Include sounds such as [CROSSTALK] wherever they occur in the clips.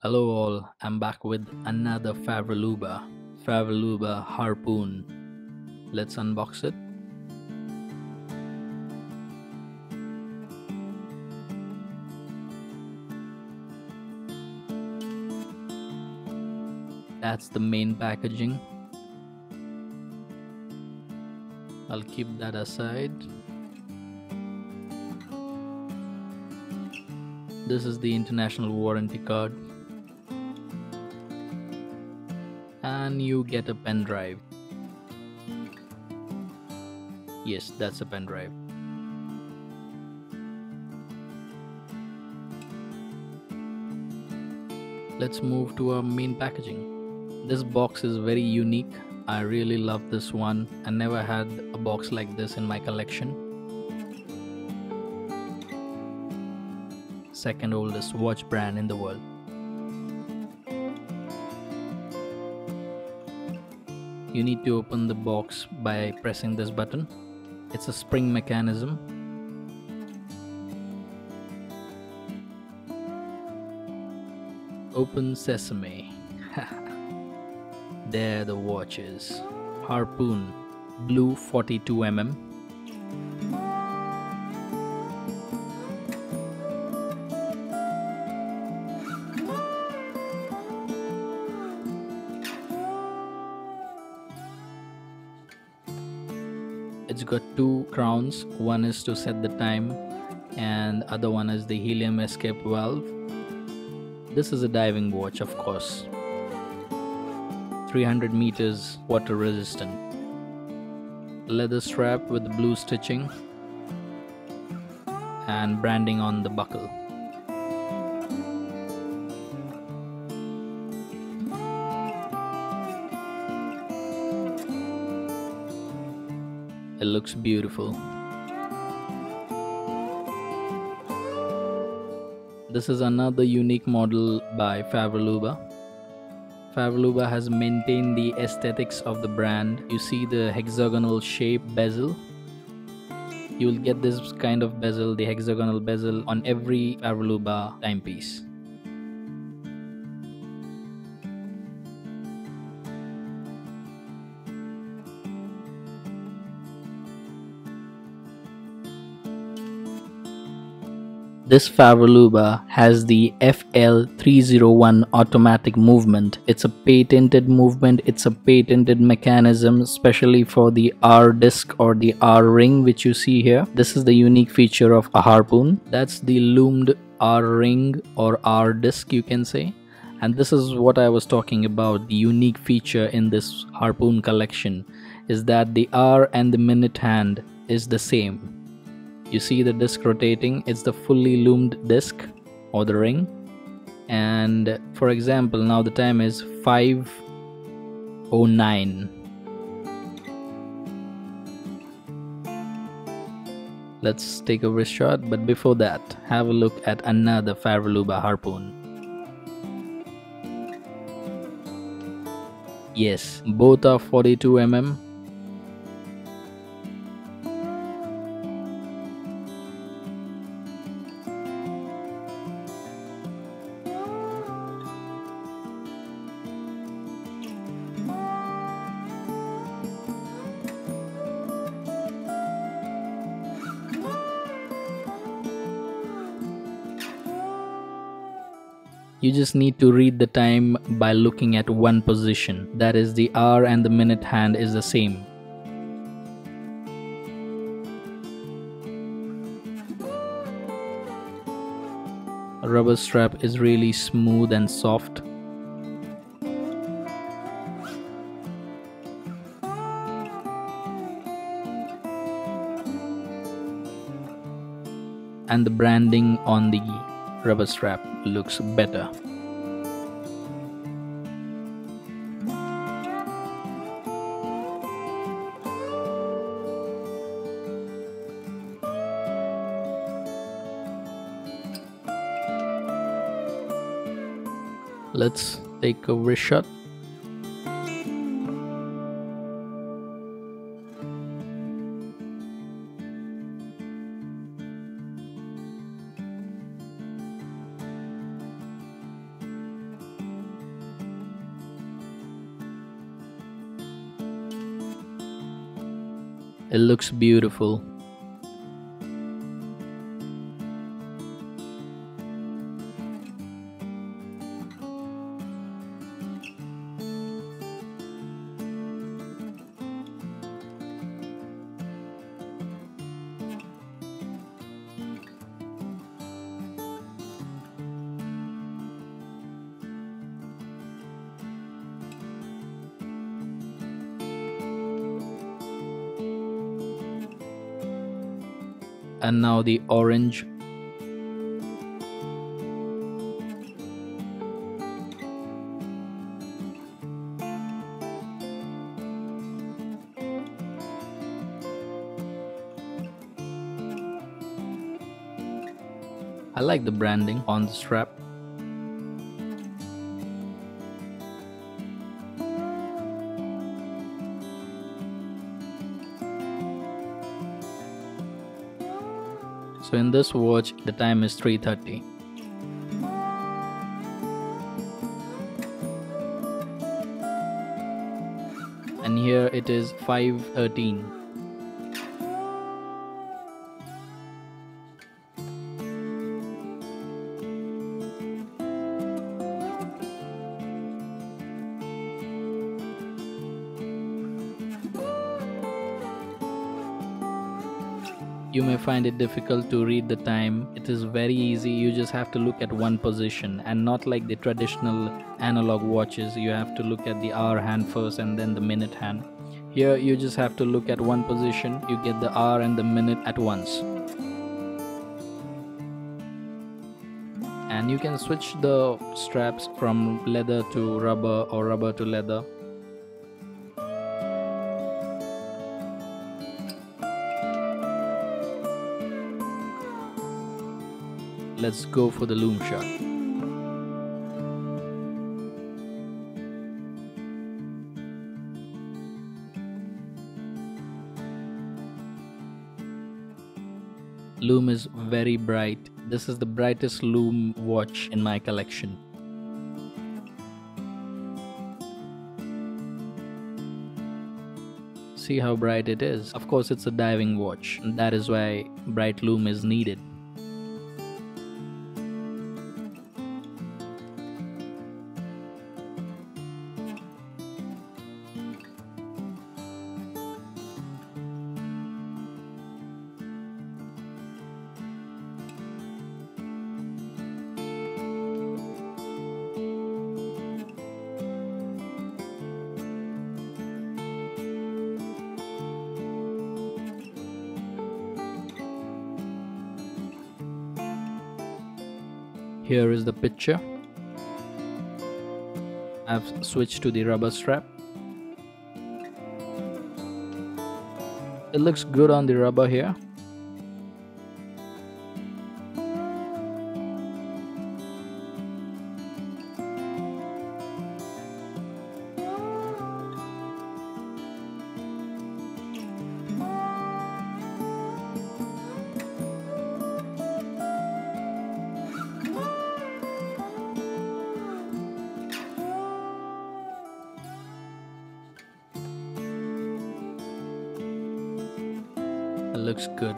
Hello all, I'm back with another Favre Leuba, Favreluba Harpoon. Let's unbox it. That's the main packaging. I'll keep that aside. This is the international warranty card. And you get a pen drive. Yes, that's a pen drive. Let's move to our main packaging. This box is very unique. I really love this one. I never had a box like this in my collection. Second oldest watch brand in the world. You need to open the box by pressing this button. It's a spring mechanism. Open sesame. [LAUGHS] there the watch is. Harpoon, blue 42mm. It's got two crowns. One is to set the time and other one is the helium escape valve. This is a diving watch of course. 300 meters water resistant. Leather strap with blue stitching and branding on the buckle. It looks beautiful. This is another unique model by Favre Leuba. Favreluba has maintained the aesthetics of the brand. You see the hexagonal shape bezel. You will get this kind of bezel, the hexagonal bezel, on every Favre Leuba timepiece. This Favre Leuba has the FL301 automatic movement. It's a patented movement, it's a patented mechanism, especially for the R disc or the R ring, which you see here. This is the unique feature of a harpoon. That's the lumed R ring or R disc, you can say. And this is what I was talking about. The unique feature in this harpoon collection is that the R and the minute hand is the same you see the disc rotating. It's the fully lumed disc or the ring. And for example now the time is 509 let's take a wrist shot but before that have a look at another Favre Leuba harpoon. Yes both are 42 You just need to read the time by looking at one position. That is the hour and the minute hand is the same. Rubber strap is really smooth and soft. And the branding on the rubber strap looks better. Let's take a wrist shot. It looks beautiful. And now the orange. I like the branding on the strap in this watch the time is 3:30. And here it is 5:13. You may find it difficult to read the time. It is very easy. You just have to look at one position and not like the traditional analog watches. You have to look at the hour hand first and then the minute hand. Here you just have to look at one position. You get the hour and the minute at once. And you can switch the straps from leather to rubber or rubber to leather let's go for the lume shot. Lume is very bright. This is the brightest lume watch in my collection. See how bright it is. Of course, it's a diving watch. That is why bright lume is needed. Here is the picture. I've switched to the rubber strap. It looks good on the rubber here. It looks good.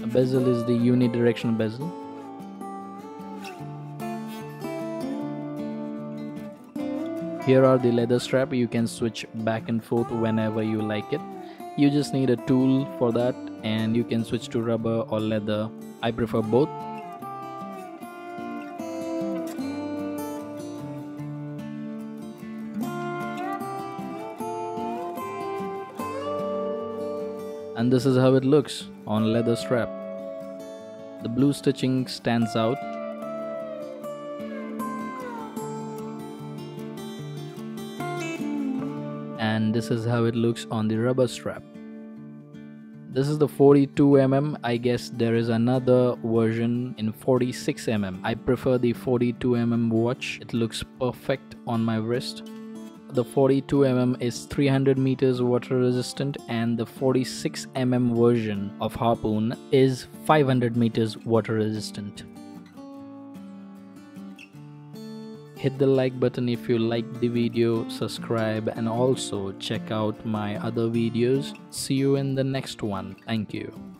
The bezel is the unidirectional bezel. Here are the leather strap. You can switch back and forth whenever you like it. You just need a tool for that and you can switch to rubber or leather. I prefer both this is how it looks on leather strap. The blue stitching stands out. And this is how it looks on the rubber strap. This is the 42mm. I guess there is another version in 46mm. I prefer the 42mm watch. It looks perfect on my wrist the 42mm is 300 meters water resistant and the 46mm version of Harpoon is 500 meters water resistant. hit the like button if you like the video subscribe and also check out my other videos. See you in the next one. Thank you